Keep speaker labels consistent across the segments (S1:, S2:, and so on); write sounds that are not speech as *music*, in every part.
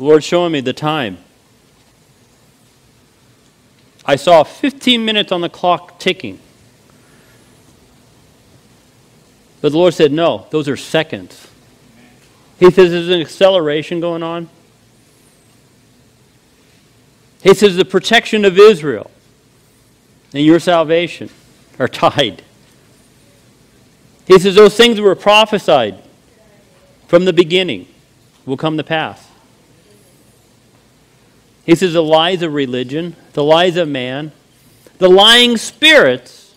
S1: The Lord's showing me the time. I saw 15 minutes on the clock ticking. But the Lord said, no, those are seconds. He says there's an acceleration going on. He says the protection of Israel and your salvation are tied. He says those things were prophesied from the beginning will come to pass. He says the lies of religion, the lies of man, the lying spirits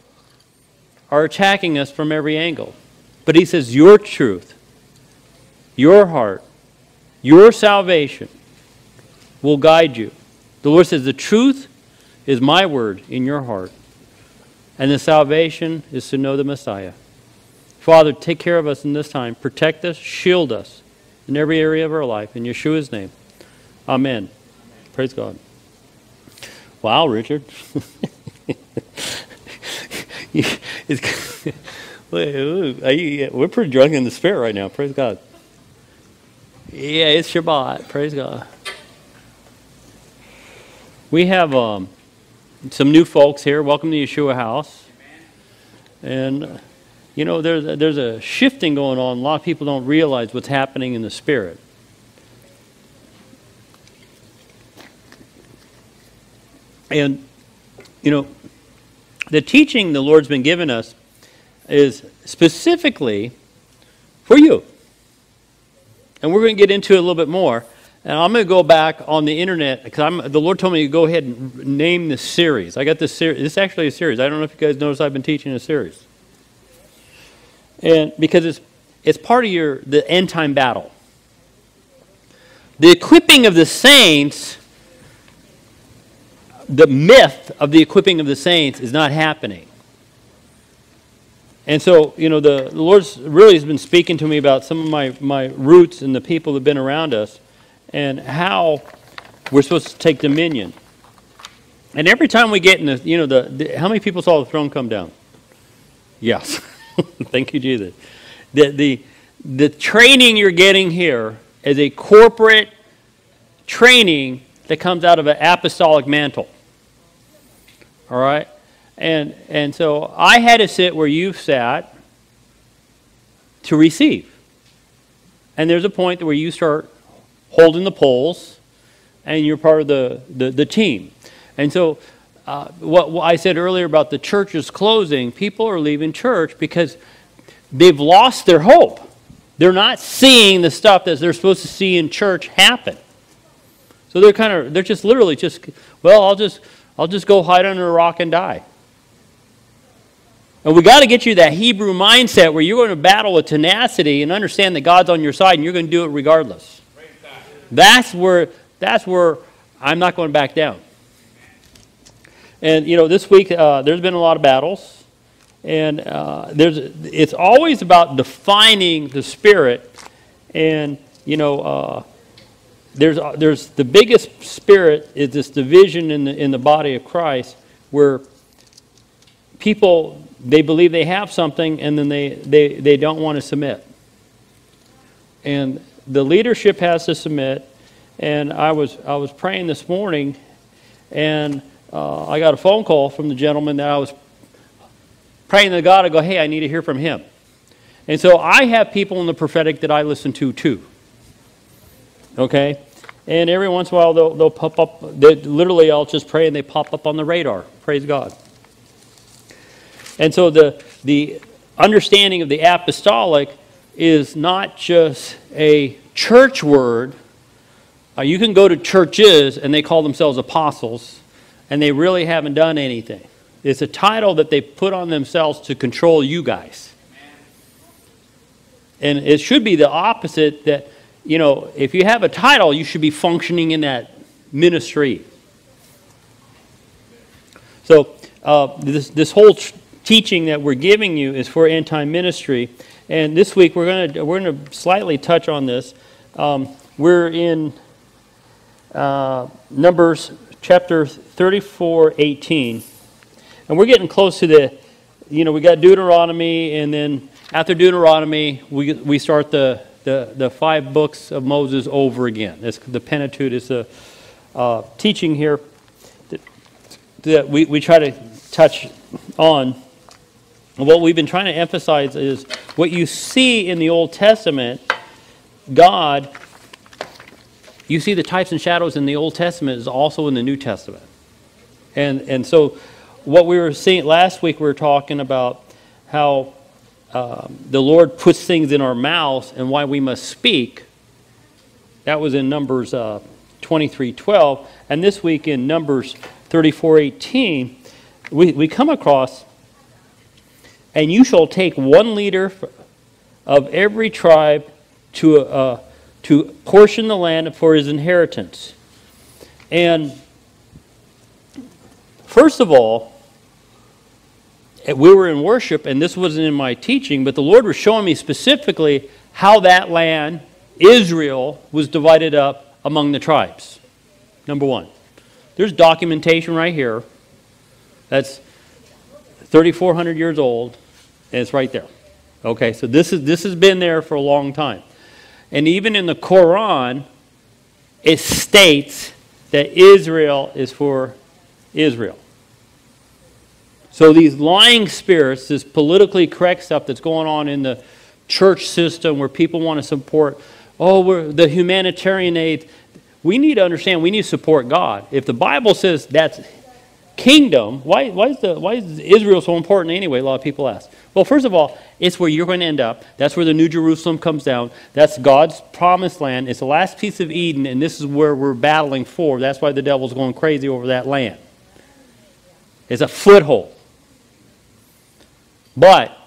S1: are attacking us from every angle. But he says, Your truth, your heart, your salvation will guide you. The Lord says, The truth is my word in your heart, and the salvation is to know the Messiah. Father, take care of us in this time. Protect us, shield us in every area of our life. In Yeshua's name. Amen. Praise God. Wow, Richard. *laughs* We're pretty drunk in the spirit right now. Praise God. Yeah, it's Shabbat. Praise God. We have um, some new folks here. Welcome to Yeshua House. And, you know, there's, there's a shifting going on. A lot of people don't realize what's happening in the spirit. And, you know, the teaching the Lord's been giving us is specifically for you. And we're going to get into it a little bit more. And I'm going to go back on the internet because the Lord told me to go ahead and name this series. I got this series. This is actually a series. I don't know if you guys notice I've been teaching a series. And because it's, it's part of your the end time battle. The equipping of the saints, the myth of the equipping of the saints is not happening. And so, you know, the, the Lord's really has been speaking to me about some of my, my roots and the people that have been around us and how we're supposed to take dominion. And every time we get in the, you know, the, the how many people saw the throne come down? Yes. *laughs* Thank you, Jesus. The, the, the training you're getting here is a corporate training that comes out of an apostolic mantle. All right? And, and so I had to sit where you've sat to receive. And there's a point where you start holding the poles and you're part of the, the, the team. And so, uh, what, what I said earlier about the churches closing, people are leaving church because they've lost their hope. They're not seeing the stuff that they're supposed to see in church happen. So they're kind of, they're just literally just, well, I'll just, I'll just go hide under a rock and die. And we got to get you that Hebrew mindset where you're going to battle with tenacity and understand that God's on your side and you're going to do it regardless. That's where that's where I'm not going back down. And you know, this week uh, there's been a lot of battles, and uh, there's it's always about defining the spirit. And you know, uh, there's uh, there's the biggest spirit is this division in the in the body of Christ where people they believe they have something and then they, they, they don't want to submit. And the leadership has to submit. And I was, I was praying this morning and uh, I got a phone call from the gentleman that I was praying to God. I go, hey, I need to hear from him. And so I have people in the prophetic that I listen to too. Okay? And every once in a while they'll, they'll pop up. They, literally, I'll just pray and they pop up on the radar. Praise God. And so the, the understanding of the apostolic is not just a church word. Uh, you can go to churches and they call themselves apostles, and they really haven't done anything. It's a title that they put on themselves to control you guys. And it should be the opposite that, you know, if you have a title, you should be functioning in that ministry. So, uh, this, this whole teaching that we're giving you is for end time ministry. And this week we're going to we're to slightly touch on this. Um, we're in uh, Numbers chapter 34, 18. And we're getting close to the, you know, we got Deuteronomy, and then after Deuteronomy, we, we start the, the, the five books of Moses over again. It's, the Pentateuch is a uh, teaching here that, that we, we try to touch on. what we've been trying to emphasize is what you see in the Old Testament, God, you see the types and shadows in the Old Testament is also in the New Testament. And, and so what we were seeing last week, we were talking about how um, the Lord puts things in our mouths and why we must speak. That was in Numbers uh, 23 12. And this week in Numbers 34 18, we, we come across, and you shall take one leader of every tribe to, uh, to portion the land for his inheritance. And first of all, we were in worship, and this wasn't in my teaching, but the Lord was showing me specifically how that land, Israel, was divided up among the tribes. Number one. There's documentation right here that's 3,400 years old, and it's right there. Okay, so this, is, this has been there for a long time. And even in the Quran, it states that Israel is for Israel. So these lying spirits, this politically correct stuff that's going on in the church system where people want to support, oh, the humanitarian aid. We need to understand we need to support God. If the Bible says that's kingdom, why, why, is the, why is Israel so important anyway? A lot of people ask. Well, first of all, it's where you're going to end up. That's where the New Jerusalem comes down. That's God's promised land. It's the last piece of Eden, and this is where we're battling for. That's why the devil's going crazy over that land. It's a foothold. But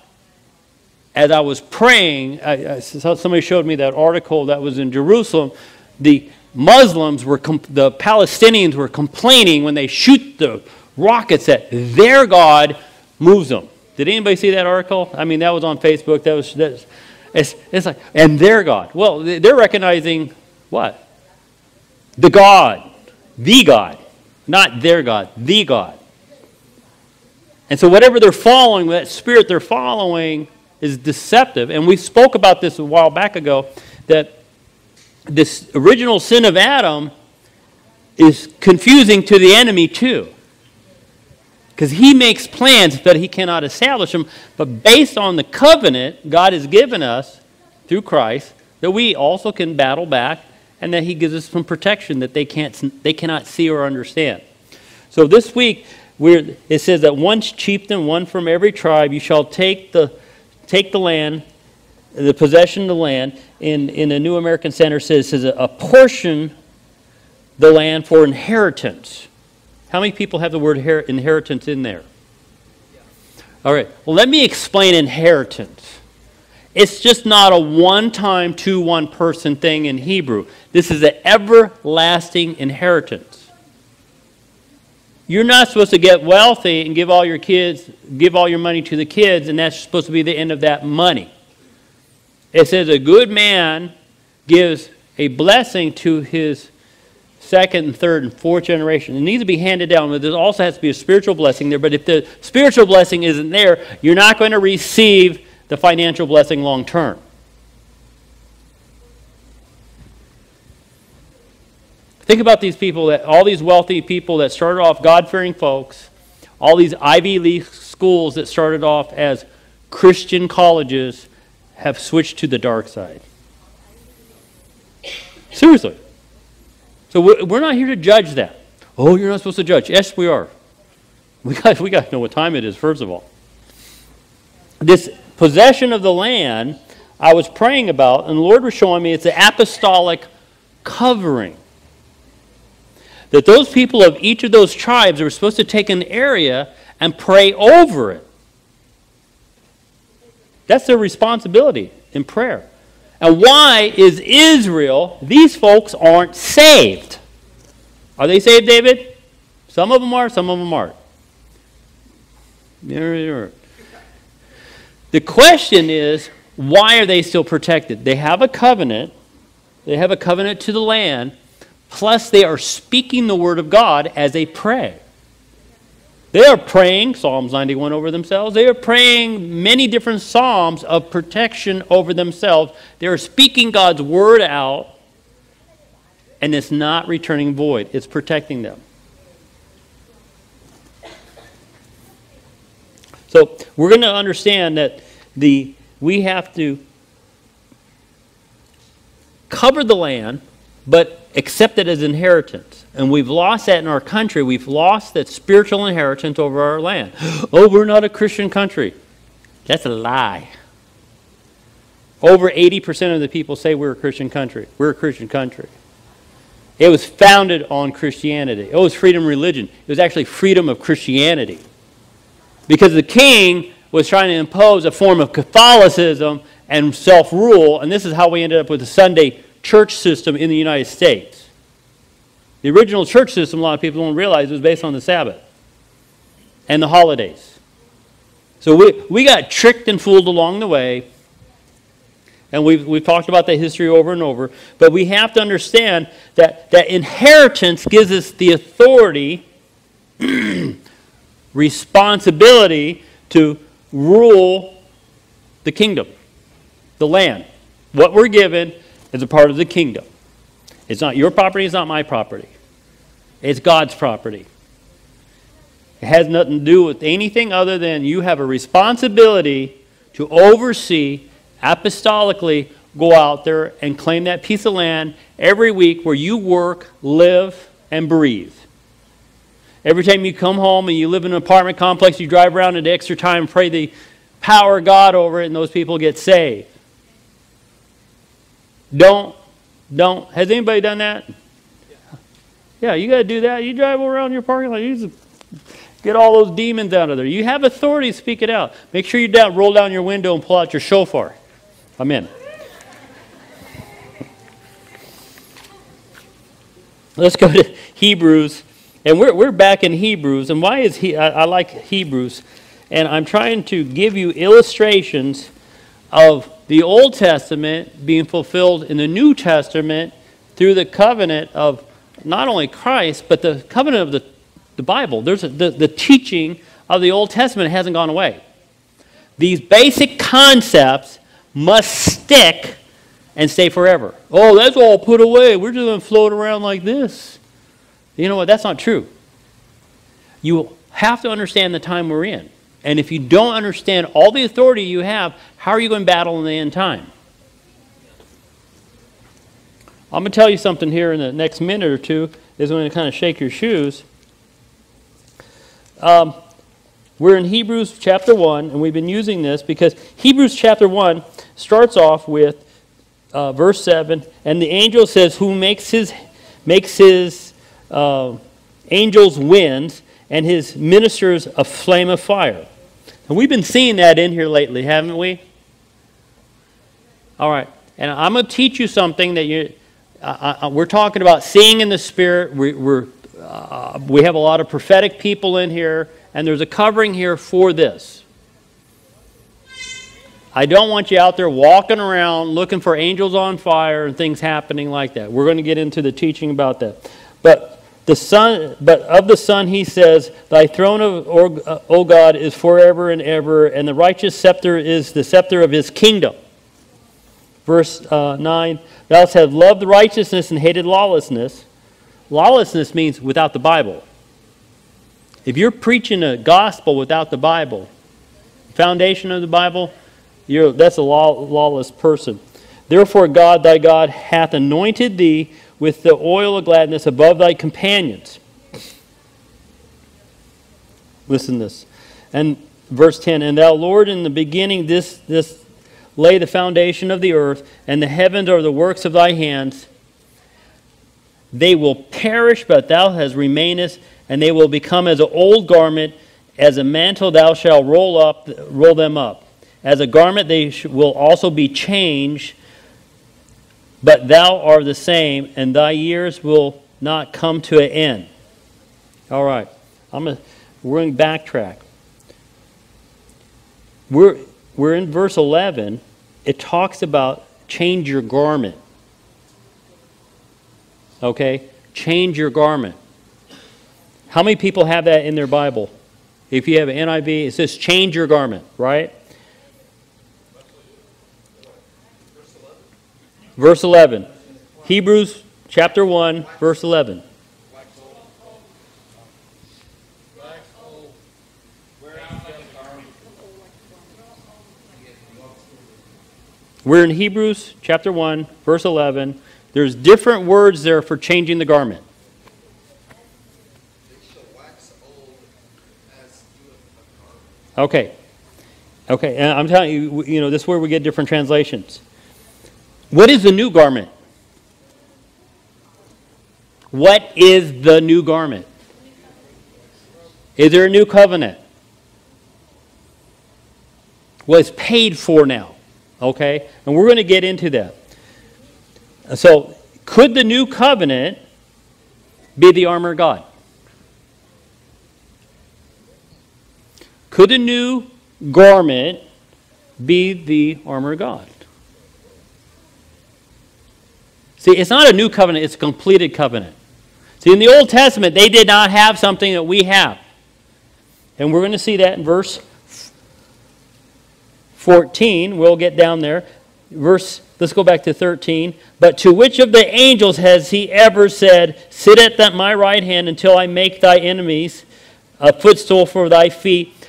S1: as I was praying, I, I, somebody showed me that article that was in Jerusalem. The Muslims were, the Palestinians were complaining when they shoot the rockets that their God moves them. Did anybody see that article? I mean, that was on Facebook. That was, that's, it's, it's like, and their God. Well, they're recognizing what? The God, the God, not their God, the God. And so, whatever they're following, that spirit they're following, is deceptive. And we spoke about this a while back ago that this original sin of Adam is confusing to the enemy, too. Because he makes plans that he cannot establish them, but based on the covenant God has given us through Christ, that we also can battle back and that he gives us some protection that they, can't, they cannot see or understand. So this week, we're, it says that one chieftain, one from every tribe, you shall take the, take the land, the possession of the land. In, in the New American Standard says, says a, a portion the land for inheritance. How many people have the word inheritance in there? All right, well, let me explain inheritance. It's just not a one time, two one person thing in Hebrew. This is an everlasting inheritance. You're not supposed to get wealthy and give all your kids, give all your money to the kids, and that's supposed to be the end of that money. It says a good man gives a blessing to his second and third and fourth generation. It needs to be handed down, but there also has to be a spiritual blessing there. But if the spiritual blessing isn't there, you're not going to receive the financial blessing long term. Think about these people that all these wealthy people that started off God fearing folks, all these Ivy League schools that started off as Christian colleges have switched to the dark side. Seriously. So we're not here to judge that. Oh, you're not supposed to judge. Yes, we are. We got, we got to know what time it is, first of all. This possession of the land I was praying about, and the Lord was showing me it's the apostolic covering that those people of each of those tribes were supposed to take an area and pray over it. That's their responsibility in prayer. And why is Israel, these folks aren't saved? Are they saved, David? Some of them are, some of them aren't. The question is, why are they still protected? They have a covenant. They have a covenant to the land, Plus, they are speaking the word of God as they pray. They are praying Psalms 91 over themselves. They are praying many different Psalms of protection over themselves. They are speaking God's word out, and it's not returning void, it's protecting them. So we're going to understand that the we have to cover the land, but accept it as inheritance. And we've lost that in our country. We've lost that spiritual inheritance over our land. Oh, we're not a Christian country. That's a lie. Over 80% of the people say we're a Christian country. We're a Christian country. It was founded on Christianity. It was freedom of religion. It was actually freedom of Christianity. Because the king was trying to impose a form of Catholicism and self rule, and this is how we ended up with the Sunday church system in the United States. The original church system, a lot of people don't realize, was based on the Sabbath and the holidays. So we, we got tricked and fooled along the way. And we've, we've talked about that history over and over. But we have to understand that, that inheritance gives us the authority, *clears throat* responsibility to rule the kingdom, the land. What we're given is a part of the kingdom. It's not your property, it's not my property. It's God's property. It has nothing to do with anything other than you have a responsibility to oversee, apostolically, go out there and claim that piece of land every week where you work, live, and breathe. Every time you come home and you live in an apartment complex, you drive around at extra time pray the power of God over it, and those people get saved. Don't, don't. Has anybody done that? Yeah, you got to do that. You drive around your parking lot. You get all those demons out of there. You have authority to speak it out. Make sure you down, roll down your window and pull out your shofar. Amen. Let's go to Hebrews and we're, we're back in Hebrews. And why is he, I, I like Hebrews. And I'm trying to give you illustrations of the Old Testament being fulfilled in the New Testament through the covenant of not only Christ, but the covenant of the, the Bible. There's a, the, the teaching of the Old Testament hasn't gone away. These basic concepts must stick and stay forever. Oh, that's all put away. We're just going to float around like this. You know what? That's not true. You have to understand the time we're in. And if you don't understand all the authority you have, how are you going to battle in the end time? I'm going to tell you something here in the next minute or two is going to kind of shake your shoes. Um, we're in Hebrews chapter 1, and we've been using this because Hebrews chapter 1 starts off with uh, verse 7 and the angel says, Who makes his, makes his uh, angels winds, and his ministers a flame of fire. And we've been seeing that in here lately, haven't we? All right. And I'm going to teach you something that you. Uh, uh, we're talking about seeing in the spirit. We, we're, uh, we have a lot of prophetic people in here, and there's a covering here for this. I don't want you out there walking around looking for angels on fire and things happening like that. We're going to get into the teaching about that. But the Son, but of the Son he says, Thy throne, of, O God, is forever and ever, and the righteous scepter is the scepter of his kingdom. Verse uh, 9 Thou hast loved righteousness and hated lawlessness. Lawlessness means without the Bible. If you're preaching a gospel without the Bible, foundation of the Bible, that's a law, lawless person. Therefore, God, thy God, hath anointed thee with the oil of gladness above thy companions. Listen this. And verse 10 And thou, Lord, in the beginning, this, this lay the foundation of the earth, and the heavens are the works of thy hands. They will perish, but thou hast remainest, and they will become as an old garment, as a mantle thou shalt roll up, roll them up. As a garment they will also be changed but thou art the same, and thy years will not come to an end. All right. I'm gonna, we're going to backtrack. We're, we're in verse 11. It talks about change your garment. Okay? Change your garment. How many people have that in their Bible? If you have an NIV, it says change your garment, right? Verse 11. Hebrews chapter 1, verse 11. We're in Hebrews chapter 1, verse 11. There's different words there for changing the garment. Okay. Okay, and I'm telling you, you know, this is where we get different translations. What is the new garment? What is the new garment? Is there a new covenant? Well, it's paid for now. Okay? And we're going to get into that. So, could the new covenant be the armor of God? Could the new garment be the armor of God? See, it's not a new covenant, it's a completed covenant. See, in the Old Testament, they did not have something that we have. And we're going to see that in verse 14. We'll get down there. Verse, let's go back to 13. But to which of the angels has he ever said, Sit at my right hand until I make thy enemies a footstool for thy feet?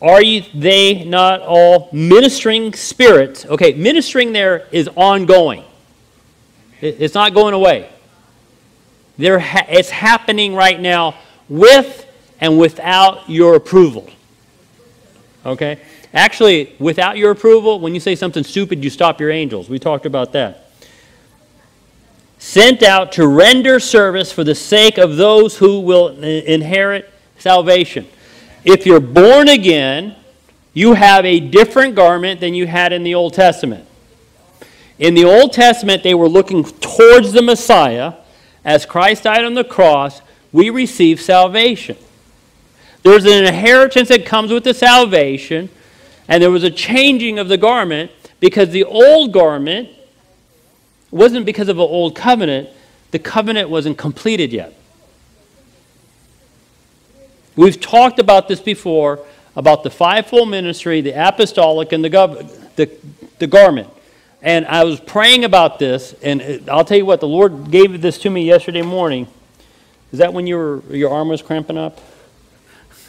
S1: Are you, they not all ministering spirits? Okay, ministering there is ongoing. It's not going away. There ha- it's happening right now with and without your approval. Okay? Actually, without your approval, when you say something stupid, you stop your angels. We talked about that. Sent out to render service for the sake of those who will inherit salvation. If you're born again, you have a different garment than you had in the Old Testament. In the Old Testament, they were looking towards the Messiah. As Christ died on the cross, we receive salvation. There's an inheritance that comes with the salvation, and there was a changing of the garment because the old garment wasn't because of an old covenant, the covenant wasn't completed yet. We've talked about this before about the fivefold ministry, the apostolic, and the, gov- the, the garment. And I was praying about this, and I'll tell you what, the Lord gave this to me yesterday morning. Is that when your your arm was cramping up?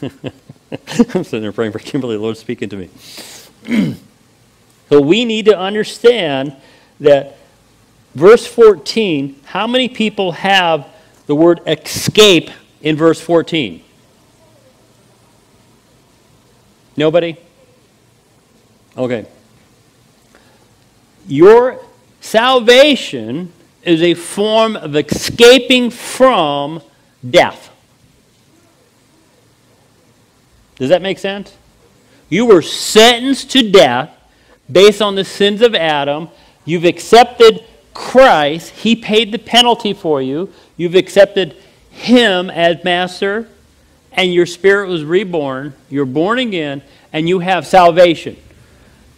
S1: *laughs* I'm sitting there praying for Kimberly, the Lord's speaking to me. *clears throat* so we need to understand that verse 14, how many people have the word escape in verse 14? Nobody? Okay. Your salvation is a form of escaping from death. Does that make sense? You were sentenced to death based on the sins of Adam. You've accepted Christ. He paid the penalty for you. You've accepted Him as master, and your spirit was reborn. You're born again, and you have salvation.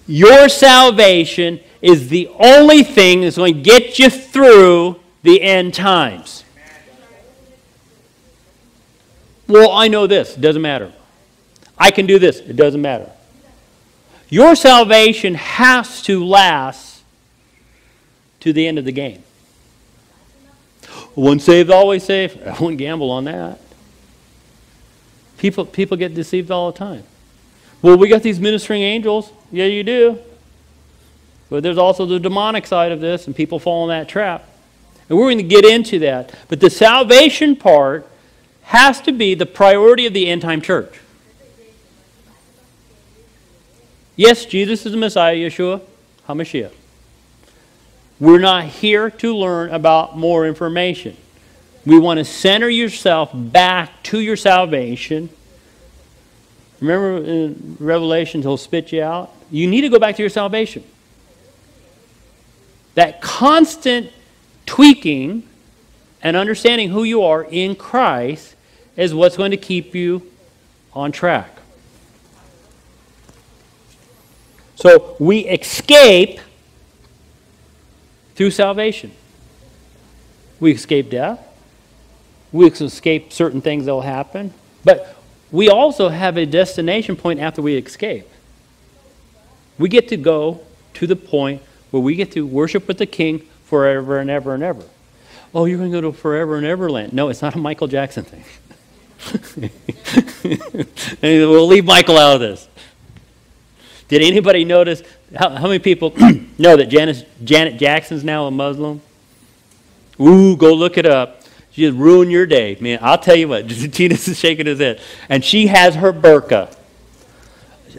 S1: Your salvation is the only thing that's going to get you through the end times. Well, I know this. It doesn't matter. I can do this. It doesn't matter. Your salvation has to last to the end of the game. Once saved, always saved. *laughs* I wouldn't gamble on that. People, people get deceived all the time. Well, we got these ministering angels. Yeah, you do. But there's also the demonic side of this, and people fall in that trap. And we're going to get into that. But the salvation part has to be the priority of the end time church. Yes, Jesus is the Messiah, Yeshua HaMashiach. We're not here to learn about more information. We want to center yourself back to your salvation. Remember in Revelation, he'll spit you out? You need to go back to your salvation. That constant tweaking and understanding who you are in Christ is what's going to keep you on track. So we escape through salvation. We escape death. We escape certain things that will happen. But we also have a destination point after we escape. We get to go to the point where we get to worship with the King forever and ever and ever. Oh, you're going to go to forever and ever land. No, it's not a Michael Jackson thing. *laughs* we'll leave Michael out of this. Did anybody notice how, how many people *clears throat* know that Janice, Janet Jackson's now a Muslim? Ooh, go look it up. She just ruined your day, man. I'll tell you what. *laughs* Tina's shaking his head, and she has her burqa.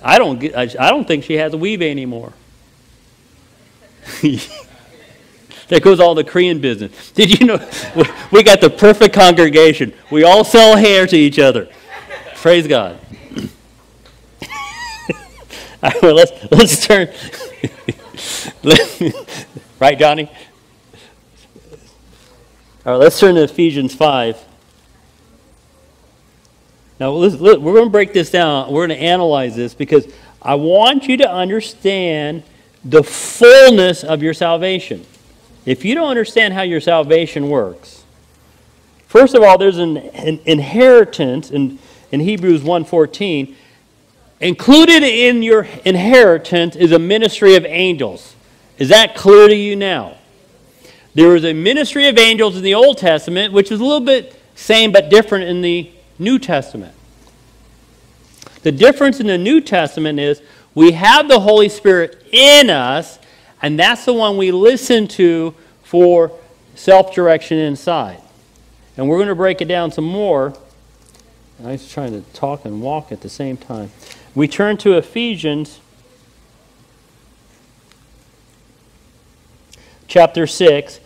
S1: I don't. I don't think she has a weave anymore. *laughs* there goes all the Korean business. *laughs* Did you know we got the perfect congregation? We all sell hair to each other. Praise God. all right, well, let's let's turn. right, Johnny. All right, let's turn to Ephesians 5. Now, we're going to break this down. We're going to analyze this because I want you to understand the fullness of your salvation. If you don't understand how your salvation works, first of all, there's an, an inheritance in, in Hebrews 1.14. Included in your inheritance is a ministry of angels. Is that clear to you now? There was a ministry of angels in the Old Testament, which is a little bit same but different in the New Testament. The difference in the New Testament is we have the Holy Spirit in us, and that's the one we listen to for self direction inside. And we're going to break it down some more. I was trying to talk and walk at the same time. We turn to Ephesians chapter 6.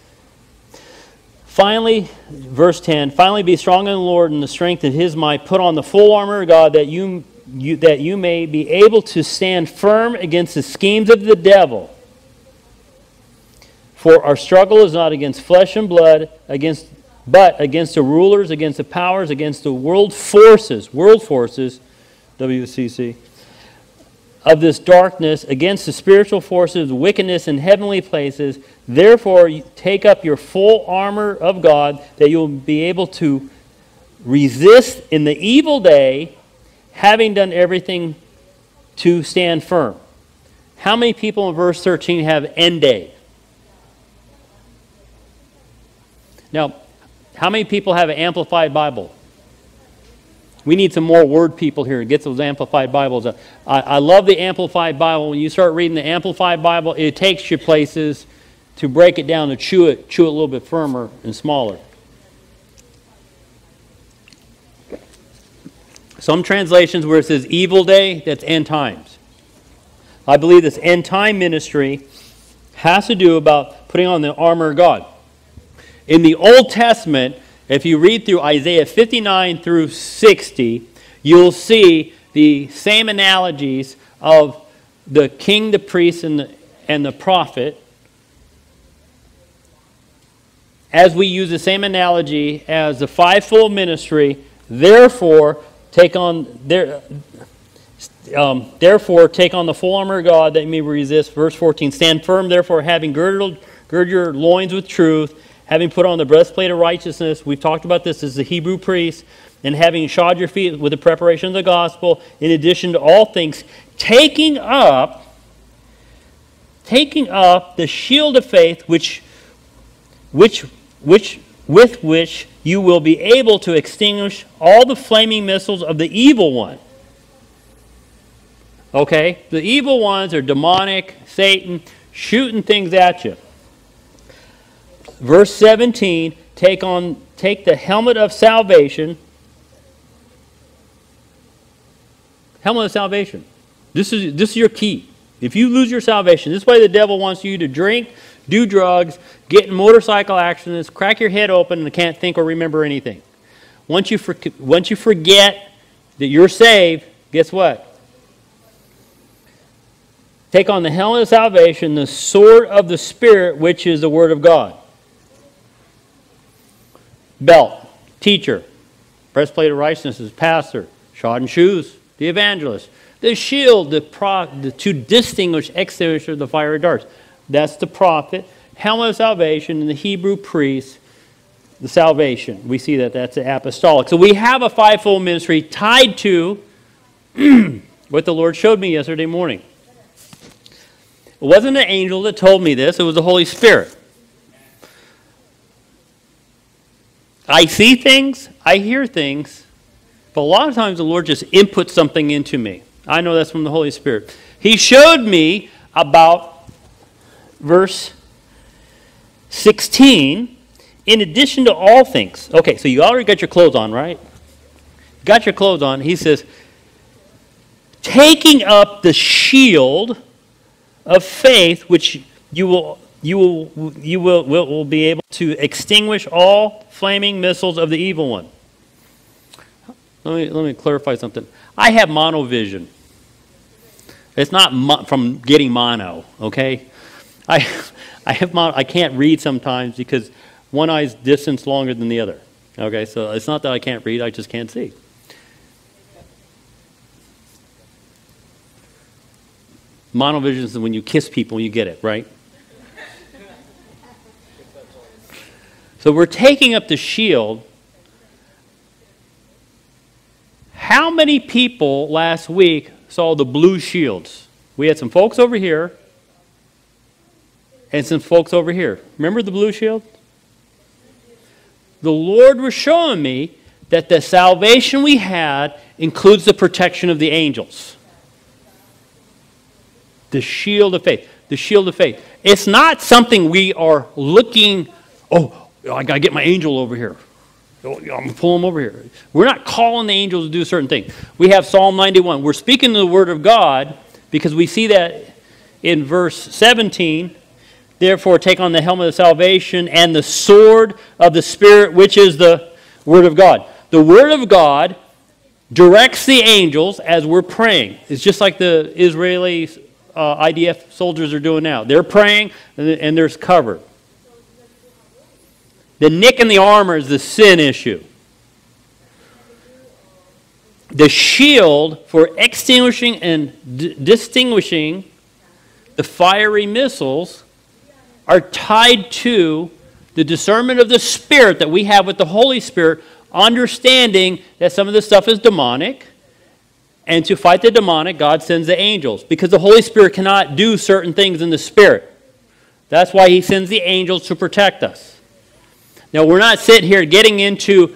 S1: Finally, verse 10 finally be strong in the Lord and the strength of his might. Put on the full armor of God that you, you, that you may be able to stand firm against the schemes of the devil. For our struggle is not against flesh and blood, against, but against the rulers, against the powers, against the world forces, world forces, WCC of this darkness against the spiritual forces wickedness in heavenly places. Therefore, take up your full armor of God that you'll be able to resist in the evil day, having done everything to stand firm. How many people in verse 13 have end day? Now, how many people have an amplified Bible? We need some more word people here. To get those Amplified Bibles. I, I love the Amplified Bible. When you start reading the Amplified Bible, it takes you places to break it down, to chew it, chew it a little bit firmer and smaller. Some translations where it says evil day, that's end times. I believe this end time ministry has to do about putting on the armor of God. In the Old Testament, if you read through Isaiah 59 through 60, you'll see the same analogies of the king, the priest, and the, and the prophet as we use the same analogy as the fivefold ministry, therefore take on their, um, therefore take on the full armor of God that you may resist. Verse 14, stand firm, therefore, having girded, gird your loins with truth, having put on the breastplate of righteousness, we've talked about this. As the Hebrew priest, and having shod your feet with the preparation of the gospel, in addition to all things, taking up taking up the shield of faith which which which with which you will be able to extinguish all the flaming missiles of the evil one. Okay? The evil ones are demonic, Satan, shooting things at you. Verse 17, take on take the helmet of salvation. Helmet of salvation. This is this is your key. If you lose your salvation, this way the devil wants you to drink, do drugs, get in motorcycle accidents, crack your head open and can't think or remember anything. Once you, for, once you forget that you're saved, guess what? Take on the helmet of salvation, the sword of the Spirit, which is the Word of God belt, teacher. Breastplate of righteousness is pastor. Shod and shoes, the evangelist. The shield, the, pro, the to distinguish extinguisher the fiery darts. That's the prophet. Helmet of salvation and the Hebrew priest. the salvation. We see that that's the apostolic. So we have a fivefold ministry tied to *clears throat* what the Lord showed me yesterday morning. It wasn't an angel that told me this, it was the Holy Spirit. I see things, I hear things, but a lot of times the Lord just inputs something into me. I know that's from the Holy Spirit. He showed me about verse 16 in addition to all things. Okay, so you already got your clothes on, right? Got your clothes on. He says, taking up the shield of faith, which you will you will you will, will, will be able to extinguish all flaming missiles of the evil one. Let me let me clarify something. I have monovision. It's not mo- from getting mono, okay? I *laughs* I have mono, I can't read sometimes because one eye's distance longer than the other. Okay, so it's not that I can't read, I just can't see. Monovision is when you kiss people, you get it, right? So we're taking up the shield. How many people last week saw the blue shields? We had some folks over here and some folks over here. Remember the blue shield? the Lord was showing me that the salvation we had includes the protection of the angels. The shield of faith. The shield of faith. It's not something we are looking, oh, I got to get my angel over here. Oh, I'm going to pull him over here. We're not calling the angels to do certain things. We have Psalm 91. We're speaking the word of God because we see that in verse 17 Therefore, take on the helmet of salvation and the sword of the Spirit, which is the Word of God. The Word of God directs the angels as we're praying. It's just like the Israeli uh, IDF soldiers are doing now. They're praying and there's cover. The nick in the armor is the sin issue. The shield for extinguishing and d- distinguishing the fiery missiles are tied to the discernment of the Spirit that we have with the Holy Spirit, understanding that some of this stuff is demonic. And to fight the demonic, God sends the angels because the Holy Spirit cannot do certain things in the Spirit. That's why He sends the angels to protect us. Now, we're not sitting here getting into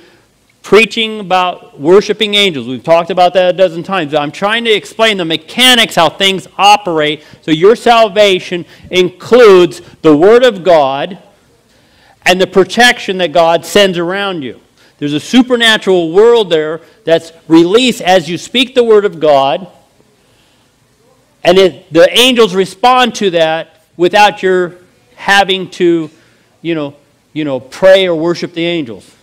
S1: preaching about worshiping angels. We've talked about that a dozen times. I'm trying to explain the mechanics, how things operate. So your salvation includes the Word of God and the protection that God sends around you. There's a supernatural world there that's released as you speak the Word of God, and it, the angels respond to that without your having to, you know, you know, pray or worship the angels.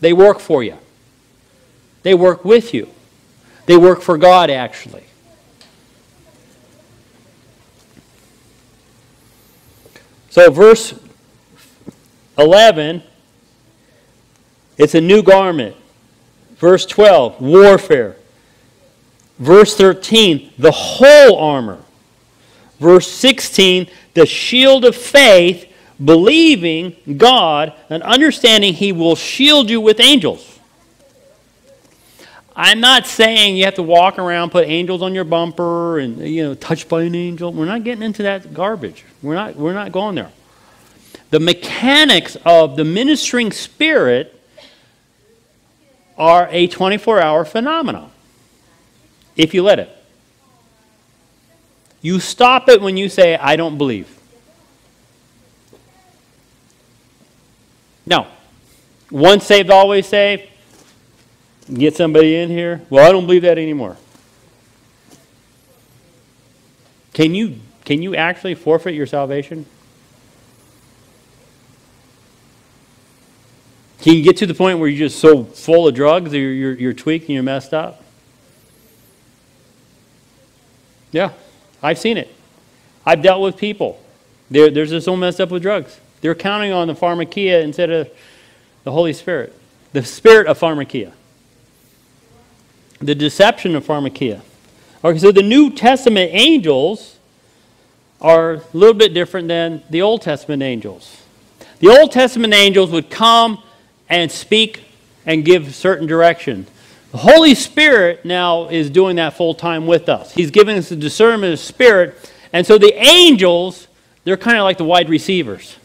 S1: They work for you, they work with you, they work for God, actually. So, verse 11, it's a new garment. Verse 12, warfare. Verse 13, the whole armor. Verse 16, the shield of faith believing God and understanding He will shield you with angels. I'm not saying you have to walk around, put angels on your bumper, and you know, touched by an angel. We're not getting into that garbage. We're not. We're not going there. The mechanics of the ministering spirit are a 24-hour phenomenon. If you let it, you stop it when you say, "I don't believe." Now, once saved, always saved. Get somebody in here. Well, I don't believe that anymore. Can you, can you actually forfeit your salvation? Can you get to the point where you're just so full of drugs, you're, you're, you're tweaked and you're messed up? Yeah, I've seen it. I've dealt with people. They're, they're just so messed up with drugs. They're counting on the pharmakia instead of the Holy Spirit, the spirit of pharmakia, the deception of pharmakia. Okay, so the New Testament angels are a little bit different than the Old Testament angels. The Old Testament angels would come and speak and give certain direction. The Holy Spirit now is doing that full time with us. He's giving us the discernment of spirit. And so the angels, they're kind of like the wide receivers.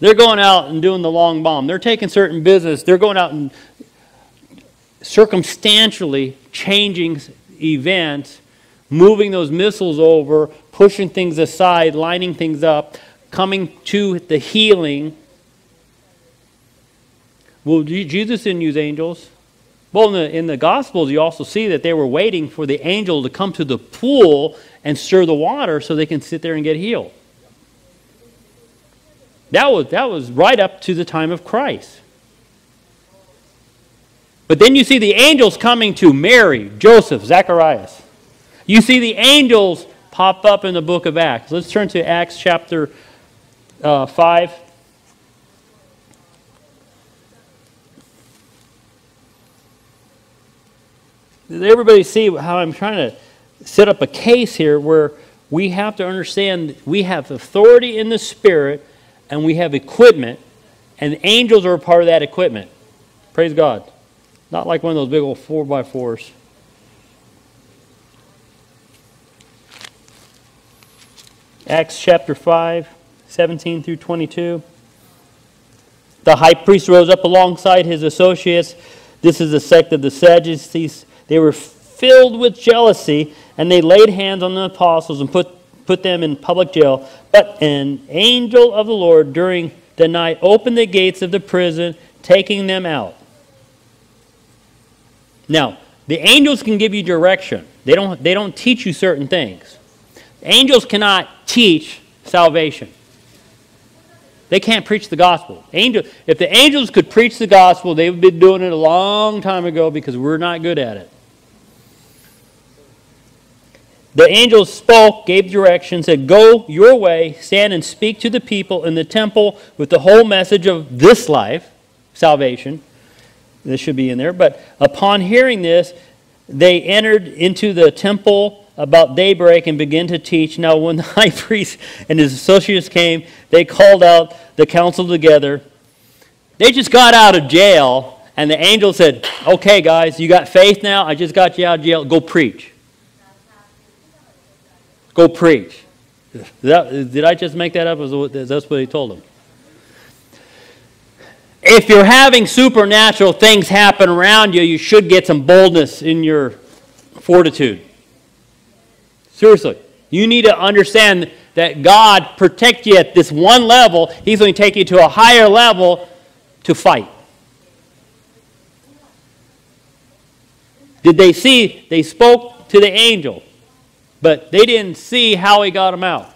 S1: They're going out and doing the long bomb. They're taking certain business. They're going out and circumstantially changing events, moving those missiles over, pushing things aside, lining things up, coming to the healing. Well, Jesus didn't use angels. Well, in the, in the Gospels, you also see that they were waiting for the angel to come to the pool and stir the water so they can sit there and get healed. That was, that was right up to the time of Christ. But then you see the angels coming to Mary, Joseph, Zacharias. You see the angels pop up in the book of Acts. Let's turn to Acts chapter uh, 5. Does everybody see how I'm trying to set up a case here where we have to understand we have authority in the Spirit and we have equipment, and angels are a part of that equipment. Praise God. Not like one of those big old 4 by 4s Acts chapter 5, 17 through 22. The high priest rose up alongside his associates. This is the sect of the Sadducees. They were filled with jealousy, and they laid hands on the apostles and put, put them in public jail. But an angel of the Lord during the night opened the gates of the prison, taking them out. Now, the angels can give you direction. They don't, they don't teach you certain things. Angels cannot teach salvation. They can't preach the gospel. Angel, if the angels could preach the gospel, they've been doing it a long time ago because we're not good at it. The angels spoke, gave direction, said, Go your way, stand and speak to the people in the temple with the whole message of this life, salvation. This should be in there. But upon hearing this, they entered into the temple about daybreak and began to teach. Now, when the *laughs* high priest and his associates came, they called out the council together. They just got out of jail, and the angel said, Okay, guys, you got faith now? I just got you out of jail. Go preach. Go preach. That, did I just make that up? That's what he told them. If you're having supernatural things happen around you, you should get some boldness in your fortitude. Seriously. You need to understand that God protect you at this one level. He's going to take you to a higher level to fight. Did they see? They spoke to the angel. But they didn't see how he got them out.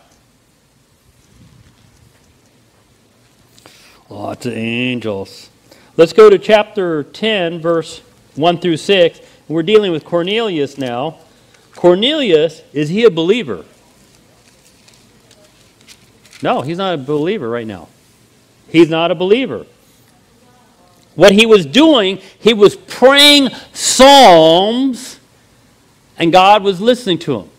S1: Lots of angels. Let's go to chapter 10, verse 1 through 6. We're dealing with Cornelius now. Cornelius, is he a believer? No, he's not a believer right now. He's not a believer. What he was doing, he was praying psalms, and God was listening to him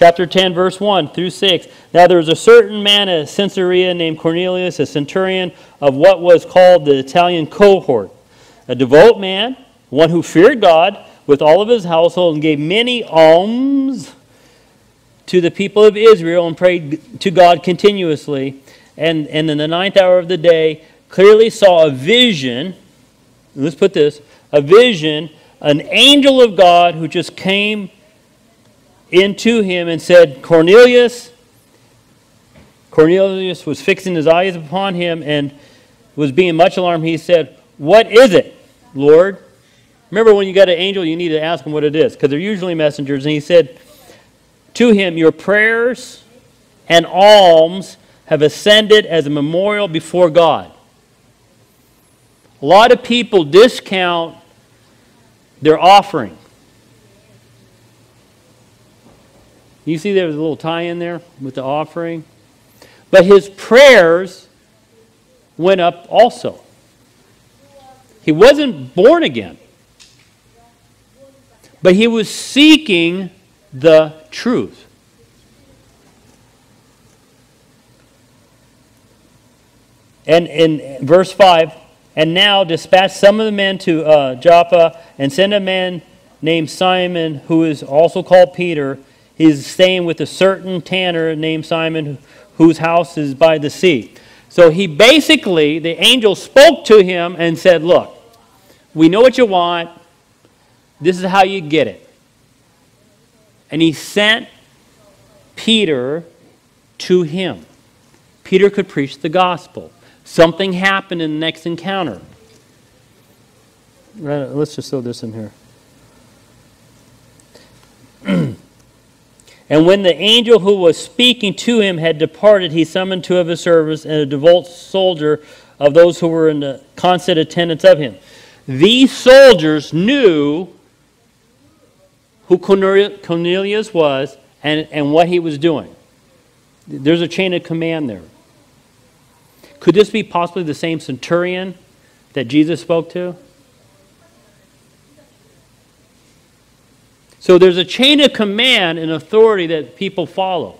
S1: chapter 10, verse 1 through 6. Now there was a certain man at Caesarea named Cornelius, a centurion of what was called the Italian cohort, a devout man, one who feared God with all of his household and gave many alms to the people of Israel and prayed to God continuously. And, and in the ninth hour of the day, clearly saw a vision. Let's put this a vision, an angel of God who just came into him and said, Cornelius. Cornelius was fixing his eyes upon him and was being much alarmed. He said, What is it, Lord? Remember, when you got an angel, you need to ask him what it is, because they're usually messengers. And he said to him, Your prayers and alms have ascended as a memorial before God. A lot of people discount their offering. You see there's a little tie in there with the offering? But his prayers went up also. He wasn't born again, but he was seeking the truth. and in verse 5, and now dispatch some of the men to uh, Joppa and send a man named Simon, who is also called Peter. He's staying with a certain tanner named Simon, whose house is by the sea. So he basically, the angel spoke to him and said, Look, we know what you want. This is how you get it. And he sent Peter to him. Peter could preach the gospel. Something happened in the next encounter. Let's just throw this in here. *clears throat* and when the angel who was speaking to him had departed, he summoned two of his servants and a devout soldier of those who were in the constant attendance of him. These soldiers knew who Cornelius was and, and what he was doing. There's a chain of command there. Could this be possibly the same centurion that Jesus spoke to? So there's a chain of command and authority that people follow.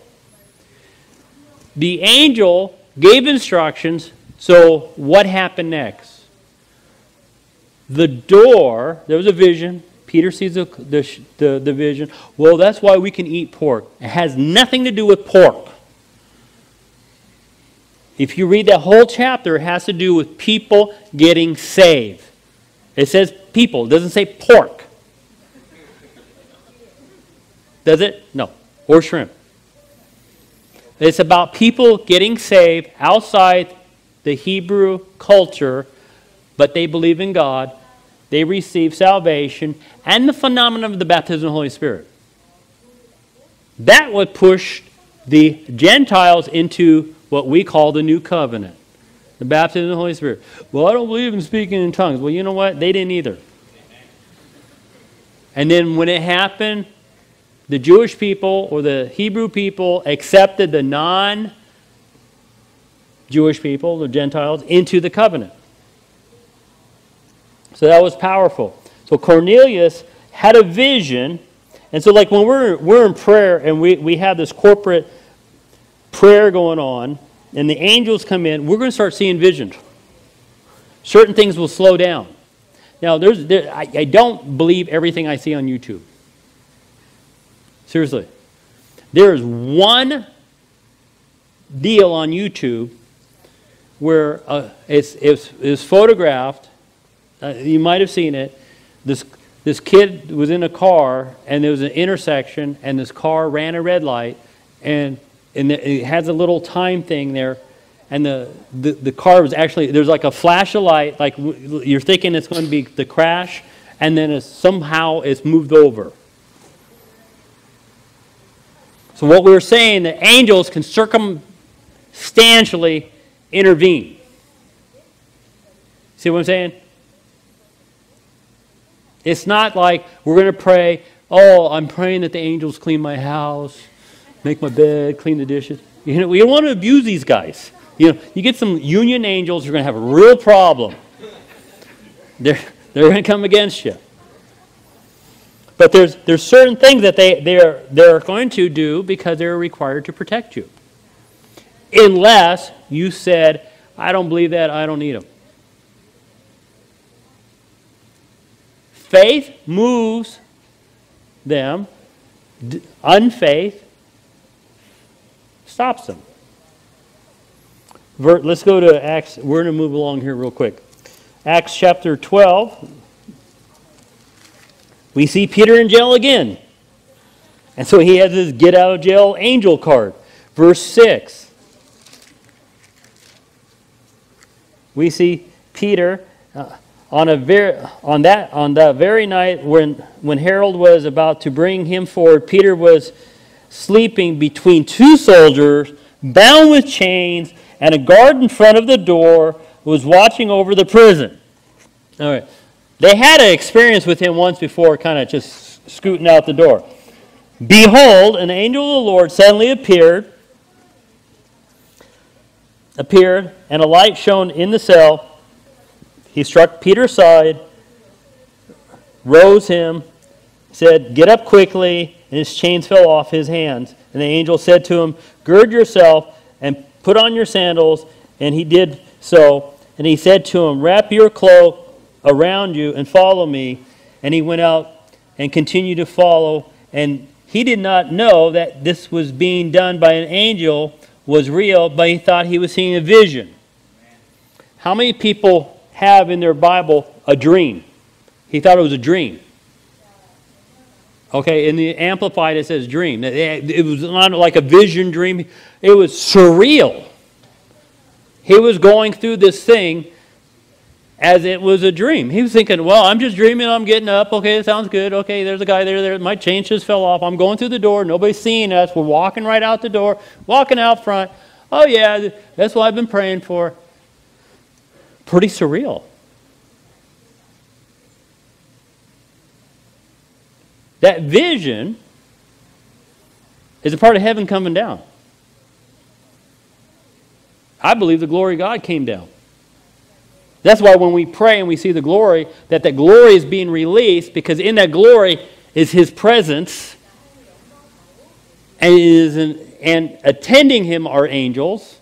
S1: The angel gave instructions, so what happened next? The door, there was a vision. Peter sees the, the, the, the vision. Well, that's why we can eat pork. It has nothing to do with pork. If you read that whole chapter, it has to do with people getting saved. It says people, it doesn't say pork. Does it? No. Or shrimp. It's about people getting saved outside the Hebrew culture, but they believe in God. They receive salvation and the phenomenon of the baptism of the Holy Spirit. That would push the Gentiles into what we call the new covenant the baptism of the Holy Spirit. Well, I don't believe in speaking in tongues. Well, you know what? They didn't either. And then when it happened, the Jewish people or the Hebrew people accepted the non Jewish people, the Gentiles, into the covenant. So that was powerful. So Cornelius had a vision. And so, like when we're, we're in prayer and we, we have this corporate prayer going on, and the angels come in, we're going to start seeing visions. Certain things will slow down. Now, there's, there, I, I don't believe everything I see on YouTube. Seriously. There is one deal on YouTube where uh, it's, it's, it's photographed. Uh, you might have seen it. This, this kid was in a car, and there was an intersection, and this car ran a red light, and and it has a little time thing there and the, the, the car was actually there's like a flash of light like you're thinking it's going to be the crash and then it's, somehow it's moved over so what we were saying that angels can circumstantially intervene see what i'm saying it's not like we're going to pray oh i'm praying that the angels clean my house make my bed, clean the dishes. You know, we don't want to abuse these guys. You know, you get some union angels, you're going to have a real problem. They're, they're going to come against you. But there's, there's certain things that they, they're, they're going to do because they're required to protect you. Unless you said, I don't believe that, I don't need them. Faith moves them, unfaith stops them. Let's go to Acts. We're going to move along here real quick. Acts chapter 12. We see Peter in jail again. And so he has his get out of jail angel card. Verse 6. We see Peter uh, on, a ver- on, that, on that very night when, when Herod was about to bring him forward, Peter was sleeping between two soldiers, bound with chains, and a guard in front of the door was watching over the prison. All right. They had an experience with him once before, kind of just scooting out the door. Behold, an angel of the Lord suddenly appeared, appeared, and a light shone in the cell. He struck Peter's side, rose him, said, Get up quickly and his chains fell off his hands. And the angel said to him, Gird yourself and put on your sandals. And he did So, and he said to him, Wrap your cloak around you and follow me. And he went out and continued to follow. And he did not know that this was being done by an angel was real, but he thought he was seeing a vision. How many people have in their Bible a dream? He thought it was a dream. Okay, in the Amplified it says dream. It was not like a vision dream, it was surreal. He was going through this thing as it was a dream. He was thinking, well, I'm just dreaming, I'm getting up. Okay, it sounds good. Okay, there's a guy there. there. My chain just fell off. I'm going through the door. Nobody's seeing us. We're walking right out the door, walking out front. Oh, yeah, that's what I've been praying for. Pretty surreal. That vision is a part of heaven coming down. I believe the glory of God came down. That's why when we pray and we see the glory, that that glory is being released because in that glory is His presence, and is an, and attending Him are angels.